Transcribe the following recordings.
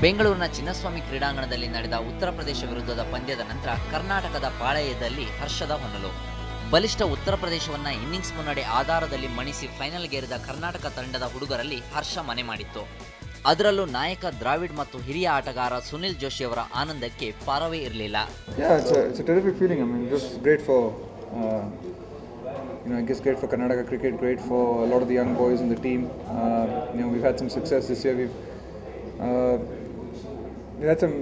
ಬೆಂಗಳೂರಿನ ಚಿನ್ನಸ್ವಾಮಿ ಕ್ರೀಡಾಂಗಣದಲ್ಲಿ ನಡೆದ ಉತ್ತರ ಪ್ರದೇಶ ವಿರುದ್ಧದ ಪಂದ್ಯದ ನಂತರ ಕರ್ನಾಟಕದ ಪಾಳೆಯದಲ್ಲಿ ಹರ್ಷದ ಹೊನಲು ಬಲಿಷ್ಠ ಉತ್ತರ ಪ್ರದೇಶವನ್ನ ಇನ್ನಿಂಗ್ಸ್ ಮುನ್ನಡೆ ಆಧಾರದಲ್ಲಿ ಮಣಿಸಿ ಫೈನಲ್ಗೇರಿದ ಕರ್ನಾಟಕ ತಂಡದ ಹುಡುಗರಲ್ಲಿ ಹರ್ಷ ಮನೆ ಮಾಡಿತ್ತು ಅದರಲ್ಲೂ ನಾಯಕ ದ್ರಾವಿಡ್ ಮತ್ತು ಹಿರಿಯ ಆಟಗಾರ ಸುನಿಲ್ ಜೋಶಿ ಅವರ ಆನಂದಕ್ಕೆ ಪಾರವೇ ಇರಲಿಲ್ಲ you know, I guess great for Karnataka cricket, great for a lot of the young boys in the team. Uh, you know, we've had some success this year. We've we had some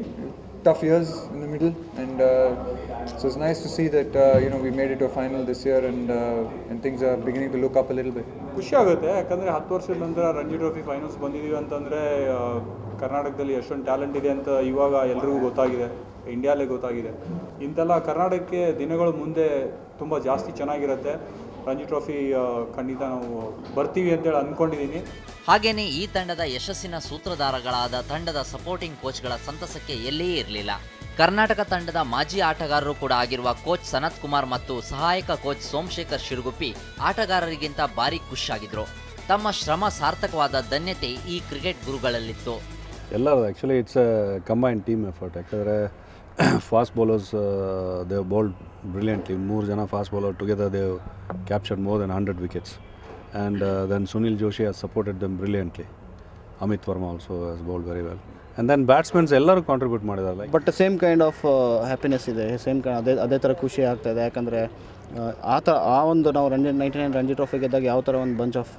tough years in the middle, and uh, so it's nice to see that uh, you know we made it to a final this year, and uh, and things are beginning to look up a little bit. ಖುಷಿ ಆಗುತ್ತೆ ಯಾಕಂದರೆ ಹತ್ತು ವರ್ಷದ ನಂತರ Ranji trophy finals ಬಂದಿದ್ದೀವಿ ಅಂತಂದರೆ ಕರ್ನಾಟಕದಲ್ಲಿ ಎಷ್ಟೊಂದು ಟ್ಯಾಲೆಂಟ್ ಇದೆ ಅಂತ ಇವಾಗ ಎಲ್ರಿಗೂ ಗೊತ್ತಾಗಿದೆ ಇಂಡಿಯಾಲೇ ಗೊತ್ತಾಗಿದೆ ಇಂತೆಲ್ಲ ಕರ್ನಾಟಕಕ್ಕೆ ದಿನಗಳು ಮುಂದೆ ತುಂಬ ಜಾಸ್ತಿ ಚೆನ್ನಾಗಿರುತ್ತೆ ರಂಜಿ ಟ್ರೋಫಿ ಖಂಡಿತ ನಾವು ಬರ್ತೀವಿ ಅಂತೇಳಿ ಅಂದ್ಕೊಂಡಿದ್ದೀನಿ ಹಾಗೇನೇ ಈ ತಂಡದ ಯಶಸ್ಸಿನ ಸೂತ್ರಧಾರಗಳಾದ ತಂಡದ ಸಪೋರ್ಟಿಂಗ್ ಕೋಚ್ಗಳ ಸಂತಸಕ್ಕೆ ಎಲ್ಲಿಯೇ ಇರಲಿಲ್ಲ. ಕರ್ನಾಟಕ ತಂಡದ ಮಾಜಿ ಆಟಗಾರರು ಕೂಡ ಆಗಿರುವ ಕೋಚ್ ಸನತ್ ಕುಮಾರ್ ಮತ್ತು ಸಹಾಯಕ ಕೋಚ್ ಸೋಮಶೇಖರ್ ಶಿರುಗುಪ್ಪಿ ಆಟಗಾರರಿಗಿಂತ ಭಾರಿ ಖುಷಿಯಾಗಿದ್ರು. ತಮ್ಮ ಶ್ರಮ ಸಾರ್ಥಕವಾದ ಧನ್ಯತೆ ಈ ಕ್ರಿಕೆಟ್ ಗುರುಗಳಲ್ಲಿತ್ತು. ಎಲ್ಲರೂ actually it's a combine team effort ಯಾಕಂದರೆ fast bowlers they've bowled brilliantly ಮೂರು ಜನ fast bowler together they've captured more than hundred wickets and then Sunil Joshi has supported them brilliantly Amit Verma also has bowled very well and then batsmen ಎಲ್ಲರೂ contribute ಮಾಡಿದ್ದಾರೆ. Like but same kind of happiness ಇದೆ. Same ಅದೇ ಅದೇ ಥರ ಖುಷಿ ಆಗ್ತಾಯಿದೆ ಯಾಕಂದರೆ ಆ ಆ ಒಂದು ನಾವು Ranji ninety nine Ranji trophy ಗೆದ್ದಾಗ ಯಾವ ಥರ ಒಂದು ಬಂಚ್ ಆಫ್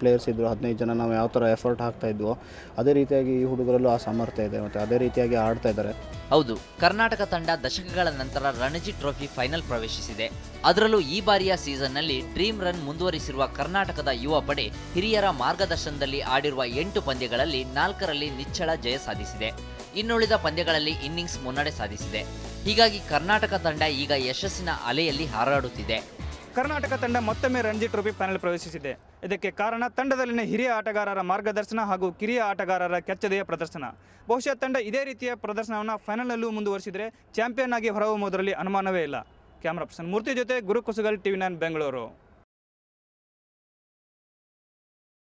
ಪ್ಲೇಯರ್ಸ್ ಇದ್ದರು ಹದಿನೈದು ಜನ ನಾವು ಯಾವ ಥರ ಎಫರ್ಟ್ ಹಾಕ್ತಾ ಇದ್ವೋ, ಅದೇ ರೀತಿಯಾಗಿ ಈ ಹುಡುಗರಲ್ಲೂ ಆ ಸಾಮರ್ಥ್ಯ ಇದೆ ಮತ್ತು ಅದೇ ರೀತಿಯಾಗಿ ಆಡ್ತಾ ಇದ್ದಾರೆ. ಹೌದು, ಕರ್ನಾಟಕ ತಂಡ ದಶಕಗಳ ನಂತರ ರಣಜಿ ಟ್ರೋಫಿ ಫೈನಲ್ ಪ್ರವೇಶಿಸಿದೆ. ಅದರಲ್ಲೂ ಈ ಬಾರಿಯ ಸೀಸನ್ನಲ್ಲಿ ಡ್ರೀಮ್ ರನ್ ಮುಂದುವರಿಸಿರುವ ಕರ್ನಾಟಕದ ಯುವ ಪಡೆ ಹಿರಿಯರ ಮಾರ್ಗದರ್ಶನದಲ್ಲಿ ಆಡಿರುವ ಎಂಟು ಪಂದ್ಯಗಳಲ್ಲಿ ನಾಲ್ಕರಲ್ಲಿ ನಿಚ್ಚಳ ಜಯ ಸಾಧಿಸಿದೆ. ಇನ್ನುಳಿದ ಪಂದ್ಯಗಳಲ್ಲಿ ಇನ್ನಿಂಗ್ಸ್ ಮುನ್ನಡೆ ಸಾಧಿಸಿದೆ. ಹೀಗಾಗಿ ಕರ್ನಾಟಕ ತಂಡ ಈಗ ಯಶಸ್ಸಿನ ಅಲೆಯಲ್ಲಿ ಹಾರಾಡುತ್ತಿದೆ. ಕರ್ನಾಟಕ ತಂಡ ಮತ್ತೊಮ್ಮೆ ರಣಜಿ ಟ್ರೋಫಿ ಫೈನಲ್ ಪ್ರವೇಶಿಸಿದೆ. ಇದಕ್ಕೆ ಕಾರಣ ತಂಡದಲ್ಲಿನ ಹಿರಿಯ ಆಟಗಾರರ ಮಾರ್ಗದರ್ಶನ ಹಾಗೂ ಕಿರಿಯ ಆಟಗಾರರ ಕೆಚ್ಚದೆಯ ಪ್ರದರ್ಶನ. ಬಹುಶಃ ತಂಡ ಇದೇ ರೀತಿಯ ಪ್ರದರ್ಶನವನ್ನು ಫೈನಲ್ನಲ್ಲೂ ಮುಂದುವರಿಸಿದರೆ ಚಾಂಪಿಯನ್ ಆಗಿ ಹೊರಹೊಮ್ಮುವುದರಲ್ಲಿ ಅನುಮಾನವೇ ಇಲ್ಲ. ಕ್ಯಾಮ್ರಾ ಪರ್ಸನ್ ಮೂರ್ತಿ ಜೊತೆ ಗುರುಕುಸುಗಲ್ ಟಿವಿ ನೈನ್ ಬೆಂಗಳೂರು.